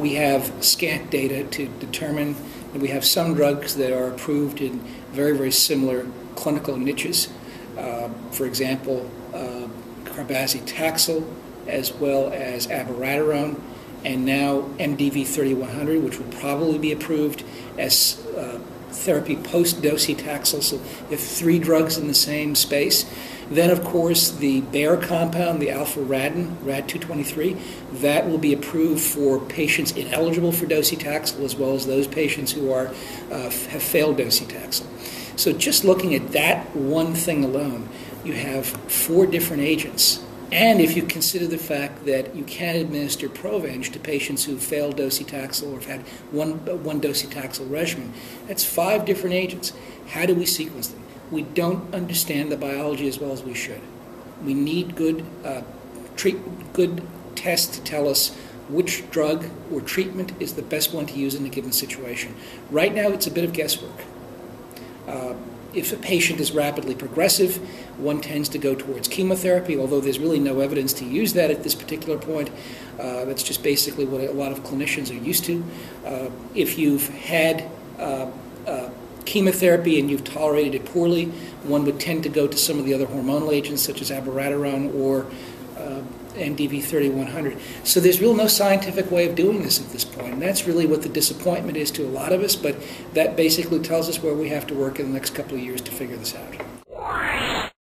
we have scant data to determine that we have some drugs that are approved in very, very similar clinical niches. Uh, for example, uh, cabazitaxel as well as abiraterone and now MDV 3100, which will probably be approved as uh, therapy post docetaxel. So have three drugs in the same space. Then, of course, the Bayer compound, the Alpharadin, RAD223, that will be approved for patients ineligible for docetaxel as well as those patients who are uh, have failed docetaxel. So, just looking at that one thing alone, you have four different agents and if you consider the fact that you can administer Provenge to patients who've failed docetaxel or have had one, one docetaxel regimen, that's five different agents. How do we sequence them? We don't understand the biology as well as we should. We need good, uh, treat, good tests to tell us which drug or treatment is the best one to use in a given situation. Right now, it's a bit of guesswork. Uh, if a patient is rapidly progressive, one tends to go towards chemotherapy, although there's really no evidence to use that at this particular point. Uh, that's just basically what a lot of clinicians are used to. Uh, if you've had uh, uh chemotherapy and you've tolerated it poorly, one would tend to go to some of the other hormonal agents such as abiraterone or uh, MDV 3100. So there's real no scientific way of doing this at this point, and that's really what the disappointment is to a lot of us. But that basically tells us where we have to work in the next couple of years to figure this out.